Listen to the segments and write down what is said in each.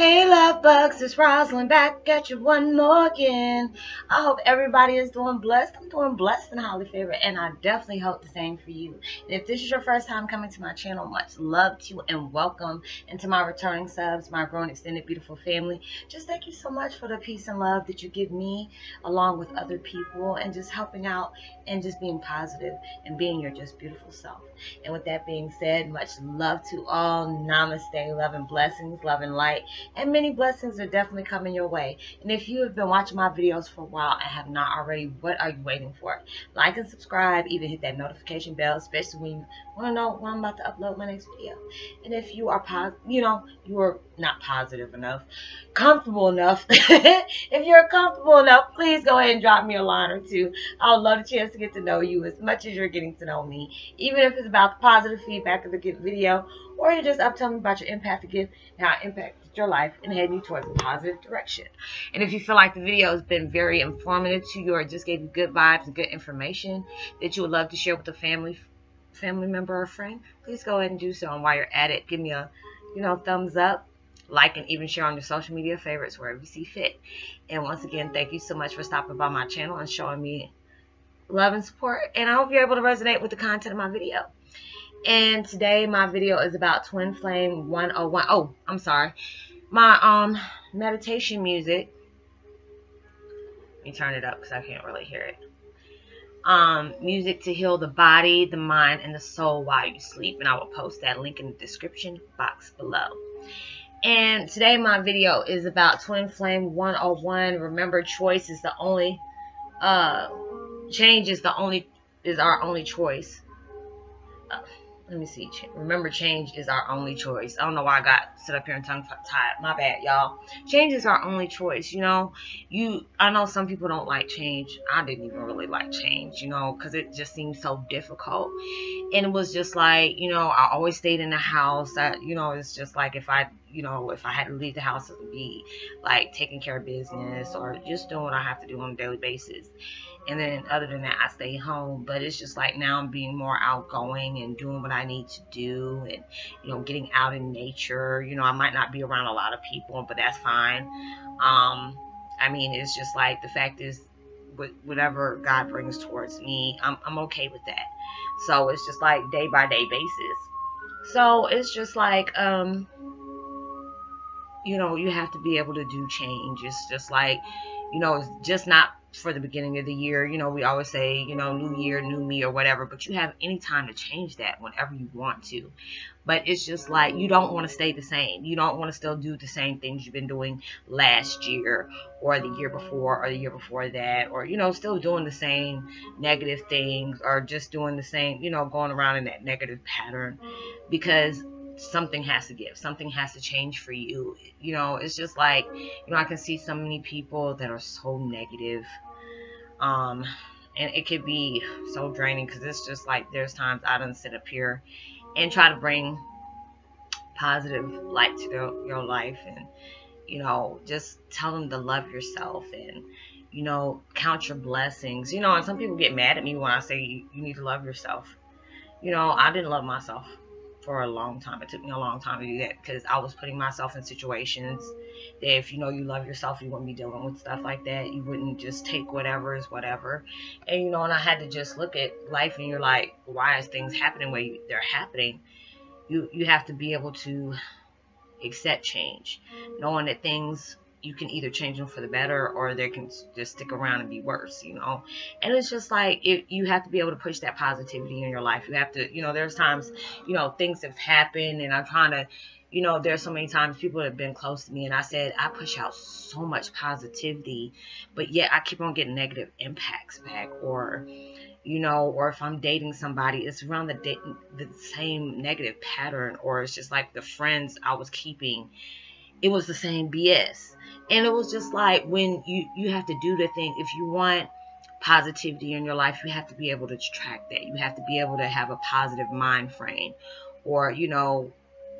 Hey love bugs, it's Roslynn back at you one more again. I hope everybody is doing blessed. I'm doing blessed and highly favored, and I definitely hope the same for you. And if this is your first time coming to my channel, much love to you and welcome into my returning subs, my growing extended beautiful family. Just thank you so much for the peace and love that you give me along with other people and just helping out and just being positive and being your just beautiful self. And with that being said, much love to all. Namaste, love and blessings, love and light and many blessings are definitely coming your way. And if you have been watching my videos for a while and have not already, what are you waiting for? Like and subscribe, even hit that notification bell, especially when you want to know when I'm about to upload my next video. And if you are positive, you know, you are not positive enough, comfortable enough, if you're comfortable enough, please go ahead and drop me a line or two. I would love a chance to get to know you as much as you're getting to know me, even if it's about the positive feedback of the video or you're just up telling me about your gift and how it impacted your life and heading you towards a positive direction. And if you feel like the video has been very informative to you or just gave you good vibes and good information that you would love to share with a family family member or friend, please go ahead and do so. And while you're at it, give me a you know thumbs up like and even share on your social media favorites wherever you see fit. And once again, thank you so much for stopping by my channel and showing me love and support. And I hope you're able to resonate with the content of my video. And today my video is about Twin Flame 101. Oh, I'm sorry. My um meditation music. Let me turn it up because I can't really hear it. Um, music to heal the body, the mind, and the soul while you sleep. And I will post that link in the description box below. And today my video is about Twin Flame 101. Remember, choice is the only, uh, change is the only, is our only choice. Uh, let me see. Remember, change is our only choice. I don't know why I got set up here and tongue tied. My bad, y'all. Change is our only choice. You know, you. I know some people don't like change. I didn't even really like change. You know, because it just seemed so difficult. And it was just like, you know, I always stayed in the house. That you know, it's just like if I, you know, if I had to leave the house, it would be like taking care of business or just doing what I have to do on a daily basis and then other than that, I stay home. But it's just like now I'm being more outgoing and doing what I need to do, and you know, getting out in nature. You know, I might not be around a lot of people, but that's fine. Um, I mean, it's just like the fact is, whatever God brings towards me, I'm I'm okay with that. So it's just like day by day basis. So it's just like um, you know, you have to be able to do change. It's just like, you know, it's just not for the beginning of the year. You know, we always say, you know, new year, new me or whatever, but you have any time to change that whenever you want to. But it's just like you don't want to stay the same. You don't want to still do the same things you've been doing last year or the year before or the year before that or you know, still doing the same negative things or just doing the same, you know, going around in that negative pattern because something has to give something has to change for you. You know it's just like you know i can see so many people that are so negative um and it could be so draining because it's just like there's times i don't sit up here and try to bring positive light to their, your life and you know just tell them to love yourself and you know count your blessings. You know and some people get mad at me when i say you, you need to love yourself. You know i didn't love myself for a long time. It took me a long time to do that because I was putting myself in situations that if you know you love yourself, you wouldn't be dealing with stuff like that. You wouldn't just take whatever is whatever. And you know, and I had to just look at life and you're like, why is things happening where they're happening? You you have to be able to accept change, knowing that things you can either change them for the better or they can just stick around and be worse, you know. And it's just like it, you have to be able to push that positivity in your life. You have to, you know, there's times, you know, things have happened and I'm trying to, you know, there's so many times people have been close to me and I said I push out so much positivity, but yet I keep on getting negative impacts back or you know, or if I'm dating somebody, it's around the the same negative pattern, or it's just like the friends I was keeping, it was the same BS and it was just like when you you have to do the thing. If you want positivity in your life you have to be able to track that. You have to be able to have a positive mind frame or you know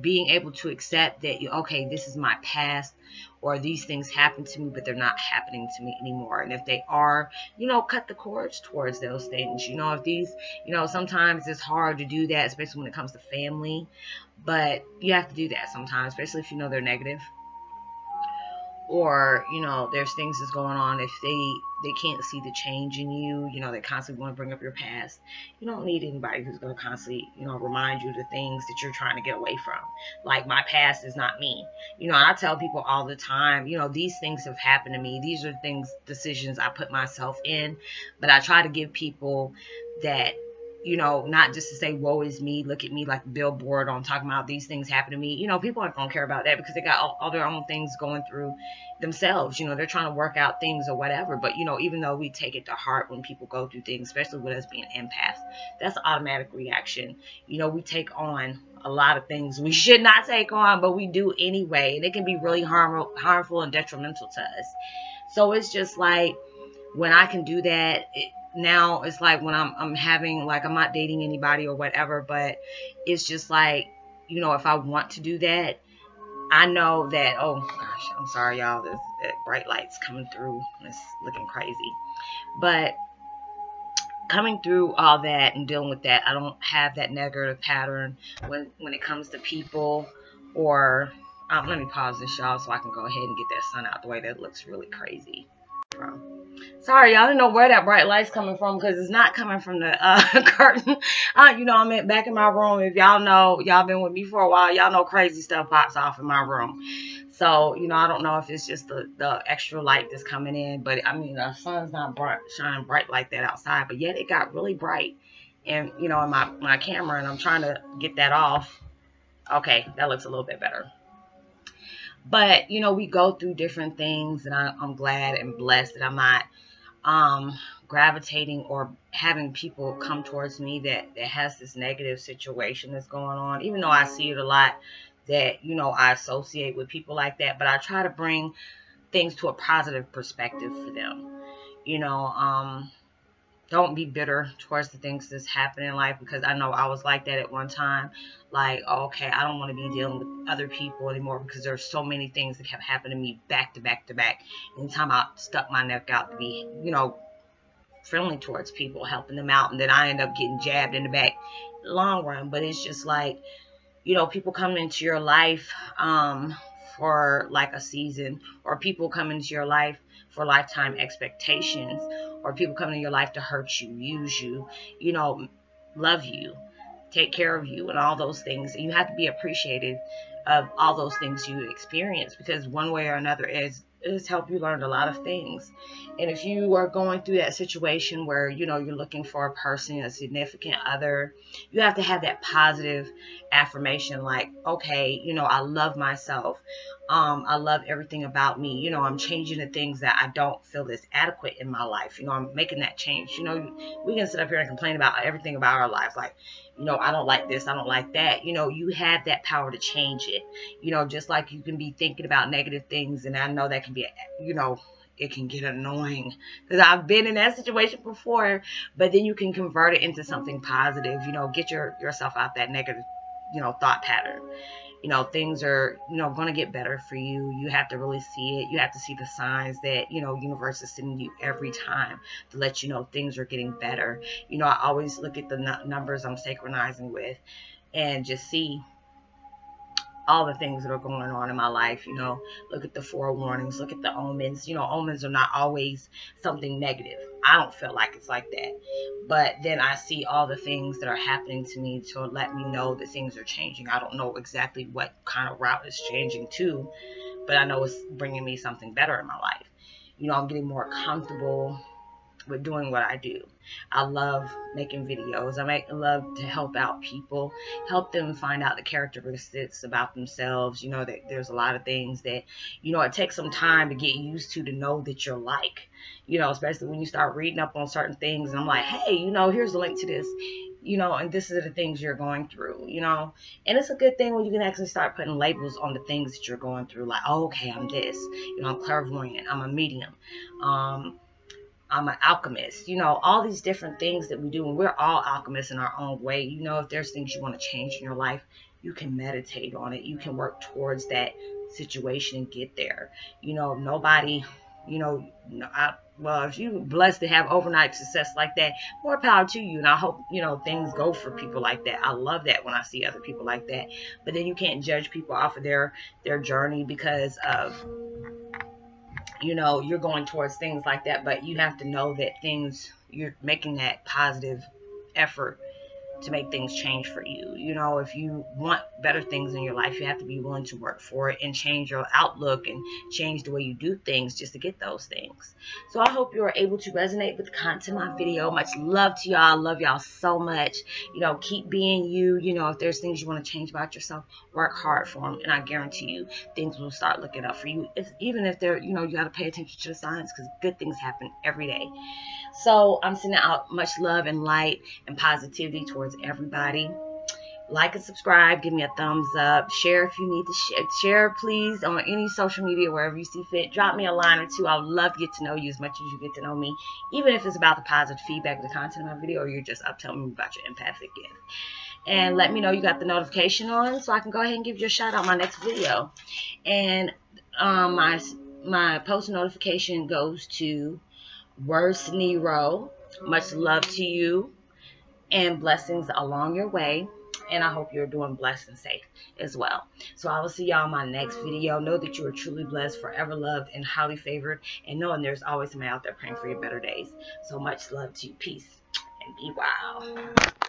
being able to accept that you okay this is my past or these things happen to me but they're not happening to me anymore. And if they are you know cut the cords towards those things. You know if these you know sometimes it's hard to do that especially when it comes to family but you have to do that sometimes especially if you know they're negative or you know there's things that's going on if they they can't see the change in you you know they constantly want to bring up your past you don't need anybody who's going to constantly you know remind you the things that you're trying to get away from. Like my past is not me. You know i tell people all the time you know these things have happened to me. These are things decisions i put myself in but i try to give people that you know, not just to say, woe is me, look at me like billboard on talking about these things happen to me. You know, people aren't going to care about that because they got all, all, their own things going through themselves. You know, they're trying to work out things or whatever. But, you know, even though we take it to heart when people go through things, especially with us being empaths, that's an automatic reaction. You know, we take on a lot of things we should not take on, but we do anyway. And it can be really harmful, harmful and detrimental to us. So it's just like when I can do that, it, now it's like when I'm I'm having like I'm not dating anybody or whatever, but it's just like you know if I want to do that, I know that oh gosh I'm sorry y'all this that bright lights coming through it's looking crazy, but coming through all that and dealing with that I don't have that negative pattern when when it comes to people or um, let me pause this y'all so I can go ahead and get that sun out the way that looks really crazy. Sorry, y'all didn't know where that bright light's coming from because it's not coming from the uh, curtain. Uh, you know, I'm in, back in my room. If y'all know, y'all been with me for a while, y'all know crazy stuff pops off in my room. So, you know, I don't know if it's just the, the extra light that's coming in. But, I mean, the sun's not bright, shining bright like that outside. But yet it got really bright. And, you know, in my, my camera, and I'm trying to get that off. Okay, that looks a little bit better. But, you know, we go through different things, and I, I'm glad and blessed that I'm not um, gravitating or having people come towards me that, that has this negative situation that's going on, even though I see it a lot that, you know, I associate with people like that, but I try to bring things to a positive perspective for them. You know, um, don't be bitter towards the things that's happening in life because I know I was like that at one time. Like, okay, I don't want to be dealing with other people anymore because there's so many things that kept happening to me back to back to back. Anytime I stuck my neck out to be, you know, friendly towards people, helping them out, and then I end up getting jabbed in the back long run. But it's just like, you know, people come into your life um, for like a season, or people come into your life for lifetime expectations or people coming in your life to hurt you, use you, you know, love you, take care of you, and all those things. And you have to be appreciative of all those things you experience because one way or another is it's helped you learn a lot of things. And if you are going through that situation where, you know, you're looking for a person, a significant other, you have to have that positive affirmation like, okay, you know, I love myself. Um, I love everything about me. You know, I'm changing the things that I don't feel is adequate in my life. You know, I'm making that change. You know, we can sit up here and complain about everything about our life. Like, you know, I don't like this, I don't like that. You know, you have that power to change it. You know, just like you can be thinking about negative things, and I know that can be, you know, it can get annoying because I've been in that situation before. But then you can convert it into something positive. You know, get your yourself out that negative, you know, thought pattern you know things are you know going to get better for you. You have to really see it. You have to see the signs that you know universe is sending you every time to let you know things are getting better. You know i always look at the numbers i'm synchronizing with and just see all the things that are going on in my life. You know, look at the four warnings, look at the omens. You know, omens are not always something negative. I don't feel like it's like that. But then I see all the things that are happening to me to let me know that things are changing. I don't know exactly what kind of route it's changing to, but I know it's bringing me something better in my life. You know, I'm getting more comfortable with doing what I do. I love making videos. I make love to help out people, help them find out the characteristics about themselves. You know that there's a lot of things that you know it takes some time to get used to to know that you're like. You know, especially when you start reading up on certain things and I'm like, "Hey, you know, here's a link to this." You know, and this is the things you're going through, you know. And it's a good thing when you can actually start putting labels on the things that you're going through like, oh, "Okay, I'm this." You know, I'm clairvoyant, I'm a medium. Um I'm an alchemist. You know, all these different things that we do, and we're all alchemists in our own way. You know, if there's things you want to change in your life, you can meditate on it. You can work towards that situation and get there. You know, nobody, you know, I, well, if you're blessed to have overnight success like that, more power to you. And I hope, you know, things go for people like that. I love that when I see other people like that. But then you can't judge people off of their their journey because of you know, you're going towards things like that, but you have to know that things, you're making that positive effort to make things change for you. You know, if you want better things in your life, you have to be willing to work for it and change your outlook and change the way you do things just to get those things. So I hope you're able to resonate with the content of my video. Much love to y'all. I love y'all so much. You know, keep being you. You know, if there's things you want to change about yourself, work hard for them. And I guarantee you, things will start looking up for you. If, even if they're, you know, you got to pay attention to the signs because good things happen every day. So I'm sending out much love and light and positivity towards everybody. Like and subscribe. Give me a thumbs up. Share if you need to share. Share, please, on any social media, wherever you see fit. Drop me a line or two. I would love to get to know you as much as you get to know me, even if it's about the positive feedback of the content of my video or you're just up telling me about your empathic gift. And let me know you got the notification on so I can go ahead and give you a shout out my next video. And um, my, my post notification goes to Worst Nero. Much love to you and blessings along your way. And I hope you're doing blessed and safe as well. So I will see y'all in my next video. Know that you are truly blessed, forever loved, and highly favored. And knowing there's always somebody out there praying for your better days. So much love to you. Peace and be wild.